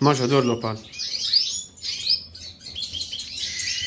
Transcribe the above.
Moi, j'adore l'opale.